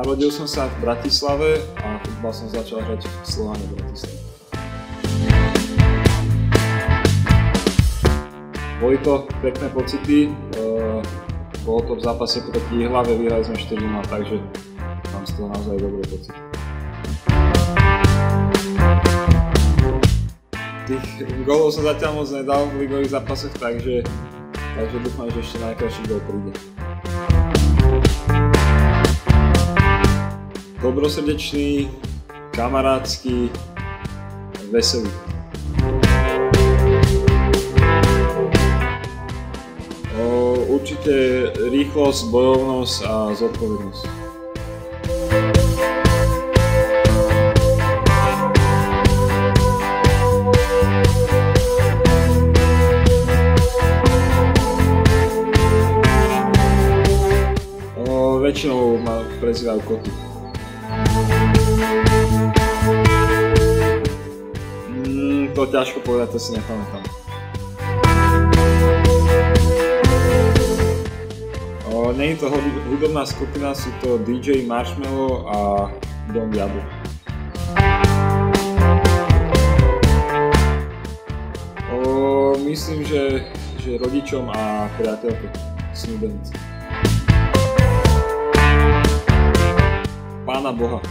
Narodil som sa v Bratislave a futbal som začal hrať v Slovane Bratislave. Boli to pekné pocity, uh, bolo to v zápase proti hlave, vyhrali sme 4 takže mám z toho naozaj dobré pocity. Tých gólov som zatiaľ moc nedal v ligových zápasoch, takže, takže dúfam, že ešte najkrajší gól príde. Dobrosrdečný, kamarádsky, veselý. určite rýchlosť, bojovnosť a zodpovednosť. No, väčšinou ma prezývajú koty. To ťažko povedať, to si nepamätám. je to hudobná skupina, sú to DJ Marshmallow a Don Diablo. O, myslím, že, že rodičom a priateľke snúbenici. Pána Boha.